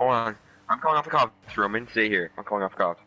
Hold on. I'm calling off the cops. Roman, stay here. I'm calling off the cops.